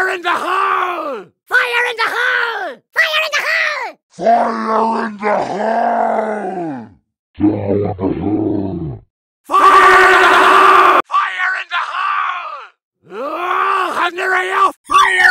Fire in the hole! Fire in the hole! Fire in the hole! Fire in the hole! Fire in the hole! Fire in the hole! Fire in the hole! Oh, fire in the hole!